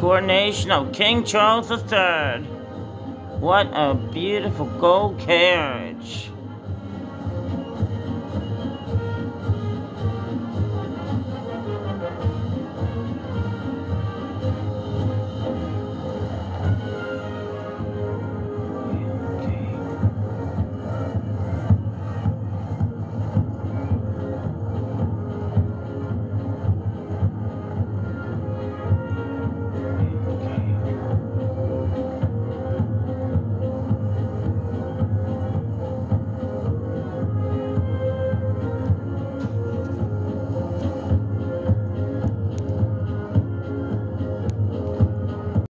coronation of King Charles III. What a beautiful gold carriage.